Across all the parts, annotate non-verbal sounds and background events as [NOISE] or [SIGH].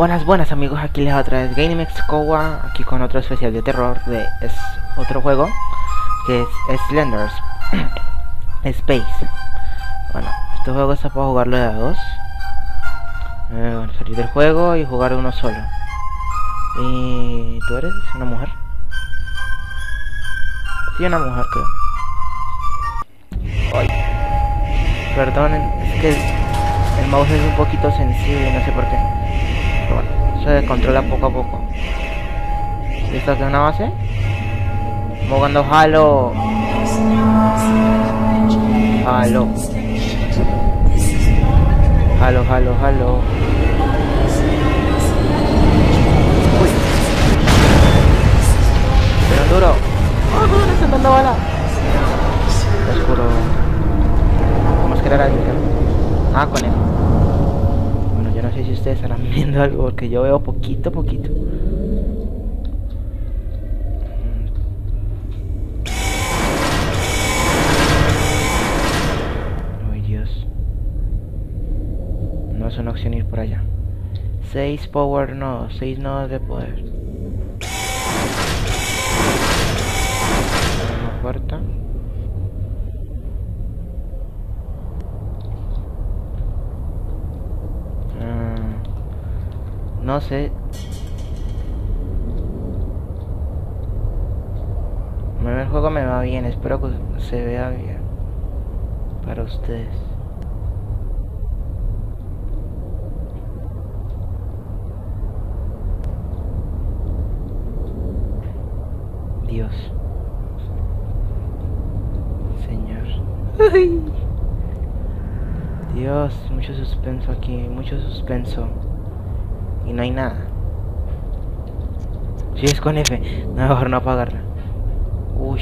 Buenas, buenas amigos, aquí les otra vez GameX Kowa, aquí con otro especial de terror de es otro juego que es Slenders [CLEARS THROAT] Space. Bueno, este juego está para jugarlo de a dos. Eh, bueno, salir del juego y jugar uno solo. ¿Y tú eres una mujer? Sí, una mujer creo. Ay. Es que el mouse es un poquito sensible, no sé por qué. Pero bueno, se controla poco a poco. ¿Listo que una base? Mogando Halo. Halo. Halo, halo, halo. Uy. Pero duro. ¡Oh, no! ¡Me están dando bala! Vamos a crear alguien. Ah, con él. Bueno, yo no sé si ustedes estarán viendo algo porque yo veo poquito, poquito. Ay, Dios. No es una opción ir por allá. 6 power nodos, 6 nodos de poder. Una puerta. Ah, no sé. El juego me va bien, espero que se vea bien para ustedes. Dios. Señor. Dios, mucho suspenso aquí, mucho suspenso. Y no hay nada. Si es con F, no, [LAUGHS] mejor no apagarla. Uy.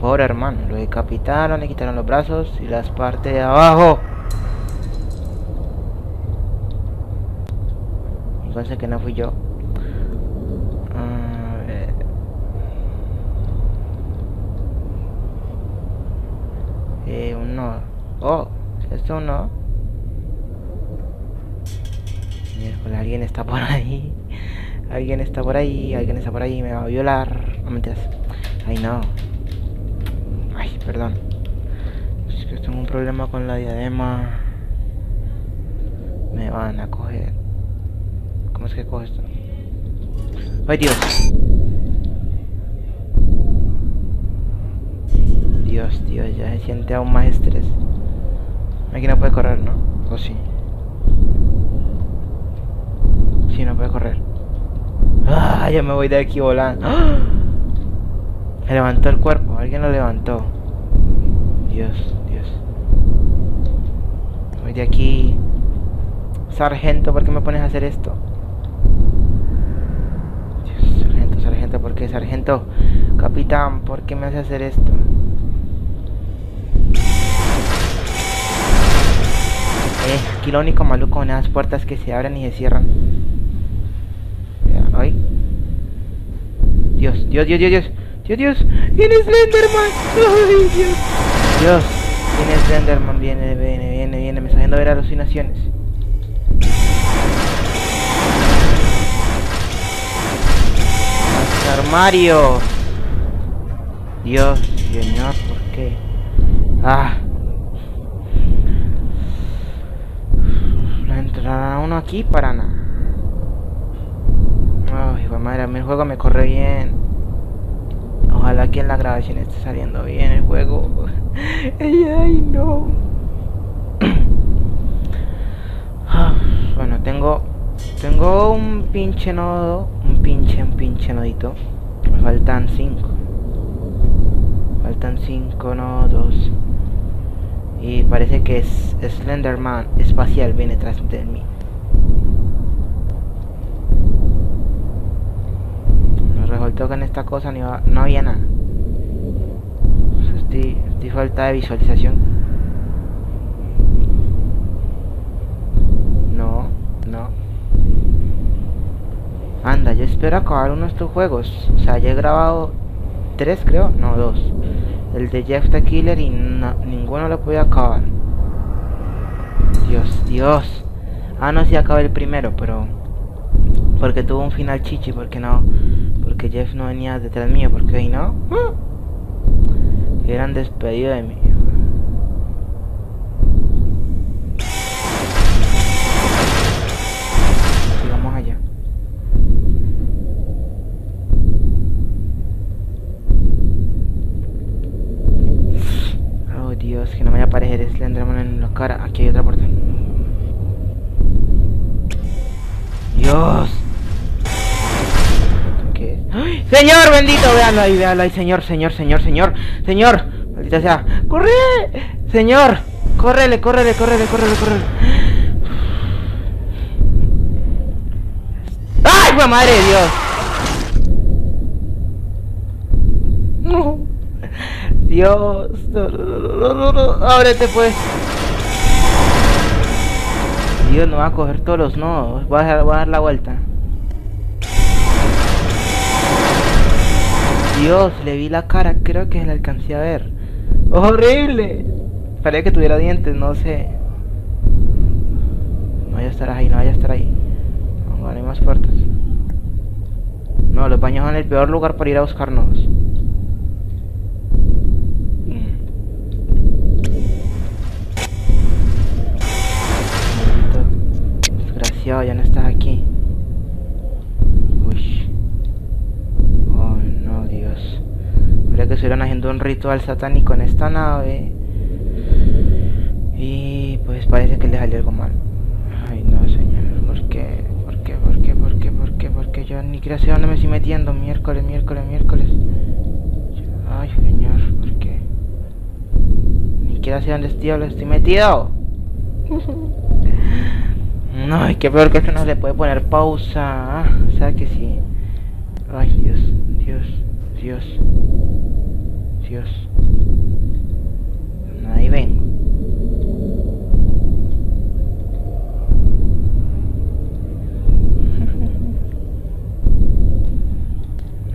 Pobre hermano, lo decapitaron, le quitaron los brazos y las partes de abajo. Entonces que no fui yo. A ver. Eh, un no. Oh, esto no. Alguien está por ahí. Alguien está por ahí, alguien está por ahí, me va a violar. No mentiras. Ay, no. Ay, perdón. Es que tengo un problema con la diadema. Me van a coger. ¿Cómo es que coge esto? ¡Ay, Dios! Dios, Dios, ya se siente aún más estrés. Aquí no puede correr, ¿no? ¿O sí? Sí, no puede correr. ¡Ah! Ya me voy de aquí volando. ¡Ah! Me levantó el cuerpo, alguien lo levantó. Dios, Dios. Voy de aquí. Sargento, ¿por qué me pones a hacer esto? Dios, sargento, sargento, ¿por qué? Sargento, capitán, ¿por qué me hace hacer esto? Eh, aquí lo único maluco son las puertas que se abren y se cierran. Ay. Dios, Dios, Dios, Dios, Dios. Dios, Dios. Viene Slenderman. Ay, Dios. Dios. Viene Slenderman. Viene, viene, viene, viene. Me está haciendo ver alucinaciones. Armario. Dios, señor, ¿por qué? Ah. No entrará uno aquí para nada. Oh, madre, a mí el juego me corre bien. Ojalá que en la grabación esté saliendo bien el juego. [LAUGHS] ay, no. [CLEARS THROAT] bueno, tengo tengo un pinche nodo, un pinche, un pinche nodito. Me faltan cinco. Faltan cinco nodos. Y parece que es Slenderman espacial viene tras de mí. Resultó que en esta cosa no, había nada. Estoy, estoy falta de visualización. No, no. Anda, yo espero acabar uno de estos juegos. O sea, ya he grabado tres, creo. No, dos. El de Jeff the Killer y no, ninguno lo pude acabar. Dios, Dios. Ah, no, sí acabé el primero, pero... Porque tuvo un final chichi, porque no... Jeff no venía detrás mío, porque ahí no... Eran despedido de mí. Sigamos allá. Oh Dios, que no me vaya a aparecer Slenderman en la cara. Aquí hay otra puerta. Dios. Señor bendito, véalo ahí, véalo ahí, señor, señor, señor, señor, señor. Maldita sea. ¡Corre! Señor. Córrele, córrele, córrele, córrele, córrele. ¡Ay, fue madre de Dios! No. Dios. No, no, no, no, no. Ábrete pues. Dios, no va a coger todos los nodos. Voy a a dar la vuelta. Dios, le vi la cara. Creo que la alcancé a ver. ¡Horrible! Parece que tuviera dientes, no sé. No vaya a estar ahí, no vaya a estar ahí. No, hay más puertas. No, los baños son el peor lugar para ir a buscarnos. Desgraciado, ya no estás aquí. Uy. Oh, no, Dios. Que estuvieran haciendo un ritual satánico en esta nave. Y pues parece que le salió algo mal. Ay, no, señor. ¿Por qué? ¿Por qué? ¿Por qué? ¿Por qué? ¿Por qué? ¿Por qué? Yo ni quiero sé dónde me estoy metiendo. Miércoles, miércoles, miércoles. Ay, señor. ¿Por qué? Ni quiero sé dónde estoy, estoy metido. No, qué peor que esto no le puede poner pausa. Ah, o sea que sí. Ay, Dios, Dios, Dios. Dios. Ahí vengo.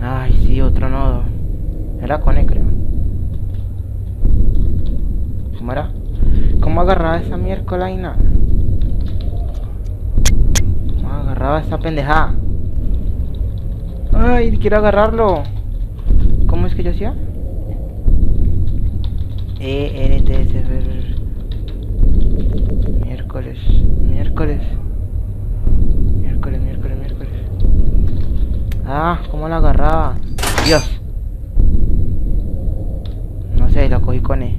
[LAUGHS] Ay, sí, otro nodo. Era con creo. ¿Cómo era? ¿Cómo agarraba esa miércoles? ¿Cómo agarraba esa pendejada? Ay, quiero agarrarlo. ¿Cómo es que yo hacía? E. Miércoles, miércoles. Miércoles, miércoles, miércoles. Ah, ¿cómo la agarraba? Dios. No sé, la cogí con E.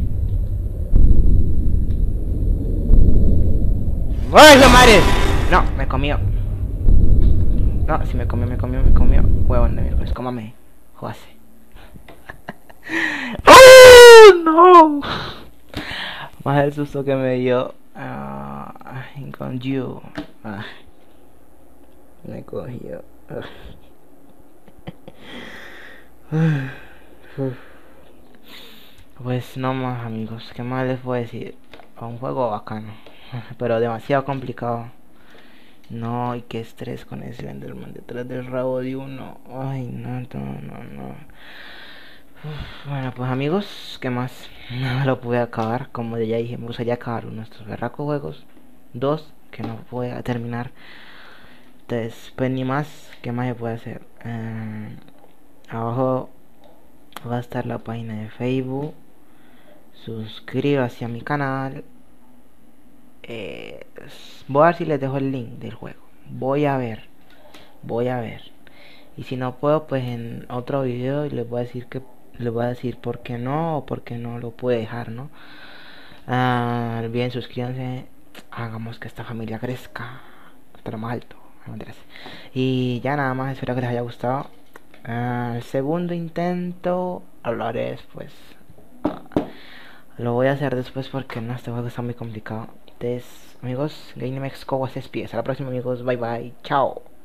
¡Ay, la madre! No, me comió. No, si me comió, me comió, me comió. Huevón de miércoles, cómame. Jugase. ¡Oh, no! Más el susto que me dio. ah, con you. Ah, me cogió. Pues no más amigos, ¿qué más les puedo decir? Un juego bacano, pero demasiado complicado. No, y qué estrés con ese Enderman detrás del rabo de uno. Ay, no, no, no, no. Bueno, pues amigos, ¿qué más? [LAUGHS] No lo pude acabar, como ya dije, me gustaría acabar uno de estos berracos juegos. Dos, que no pude terminar. Entonces, pues ni más, ¿qué más se puede hacer? Eh, abajo va a estar la página de Facebook. Suscríbase a mi canal. Eh, voy a ver si les dejo el link del juego. Voy a ver. Voy a ver. Y si no puedo, pues en otro video les voy a decir que les voy a decir por qué no o no lo puede dejar, ¿no? Ah, bien, suscríbanse. Hagamos que esta familia crezca hasta lo más alto. Y ya nada más, espero que les haya gustado. Ah, el segundo intento hablaré después. Lo voy a hacer después porque no, este juego está muy complicado. Entonces, amigos, GameX Cowas Hasta la próxima, amigos. Bye bye. Chao.